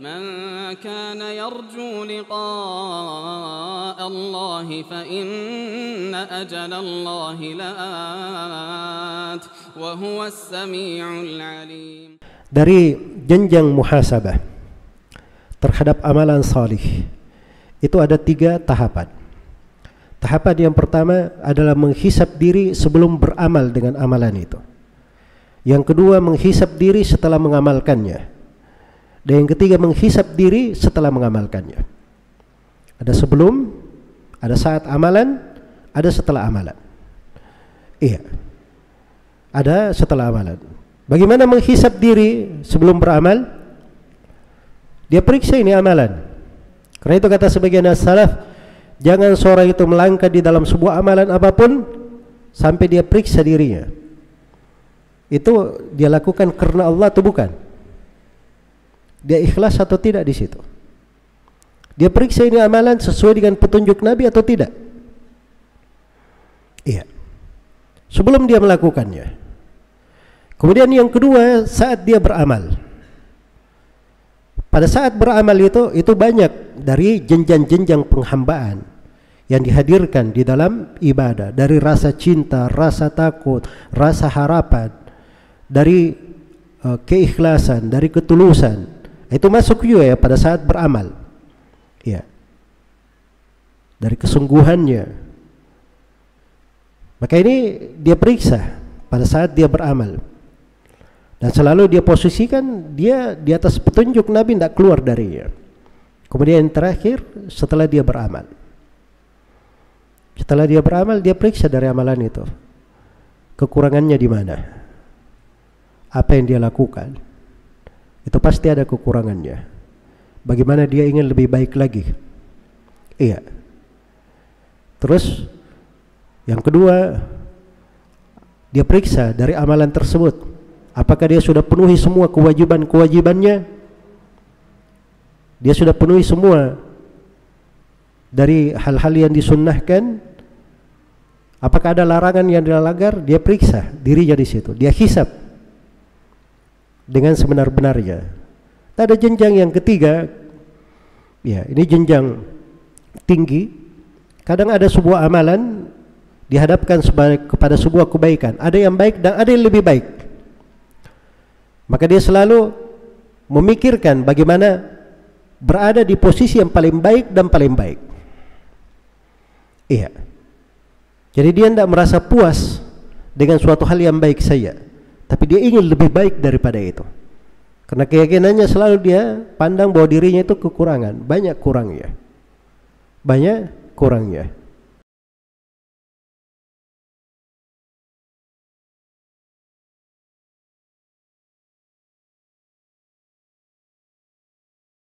من كان يرجو لقاء الله فإن أجل الله لآت وهو السميع العليم dari jenjang muhasabah terhadap amalan salih itu ada tiga tahapan. Tahapan yang pertama adalah menghisap diri sebelum beramal dengan amalan itu. Yang kedua menghisap diri setelah mengamalkannya. Dan yang ketiga menghisap diri setelah mengamalkannya. Ada sebelum, ada saat amalan, ada setelah amalan. Iya. Ada setelah amalan. Bagaimana menghisap diri sebelum beramal? Dia periksa ini amalan. Karena itu kata sebagian salaf, jangan seorang itu melangkah di dalam sebuah amalan apa pun sampai dia periksa dirinya. Itu dia lakukan karena Allah atau bukan? Dia ikhlas atau tidak di situ? Dia periksa ini amalan sesuai dengan petunjuk Nabi atau tidak? Iya. Sebelum dia melakukannya. Kemudian yang kedua saat dia beramal. Pada saat beramal itu itu banyak dari jenjang-jenjang penghambaan yang dihadirkan di dalam ibadah dari rasa cinta, rasa takut, rasa harapan, dari uh, keikhlasan, dari ketulusan. Itu masuk juga ya pada saat beramal. Ya. Dari kesungguhannya. Maka ini dia periksa pada saat dia beramal. Dan selalu dia posisikan dia di atas petunjuk Nabi tidak keluar darinya. Kemudian yang terakhir setelah dia beramal. Setelah dia beramal dia periksa dari amalan itu. Kekurangannya di mana? Apa yang dia lakukan? Itu pasti ada kekurangannya. Bagaimana dia ingin lebih baik lagi? Iya. Terus yang kedua dia periksa dari amalan tersebut Apakah dia sudah penuhi semua kewajiban-kewajibannya? Dia sudah penuhi semua dari hal-hal yang disunnahkan? Apakah ada larangan yang dilanggar? Dia periksa dirinya di situ. Dia hisap dengan sebenar-benarnya. Tak ada jenjang yang ketiga. Ya, ini jenjang tinggi. Kadang ada sebuah amalan dihadapkan kepada sebuah kebaikan. Ada yang baik dan ada yang lebih baik. Maka dia selalu memikirkan bagaimana berada di posisi yang paling baik dan paling baik. Iya. Jadi dia tidak merasa puas dengan suatu hal yang baik saja, tapi dia ingin lebih baik daripada itu. Karena keyakinannya selalu dia pandang bahwa dirinya itu kekurangan, banyak kurangnya. Banyak kurangnya.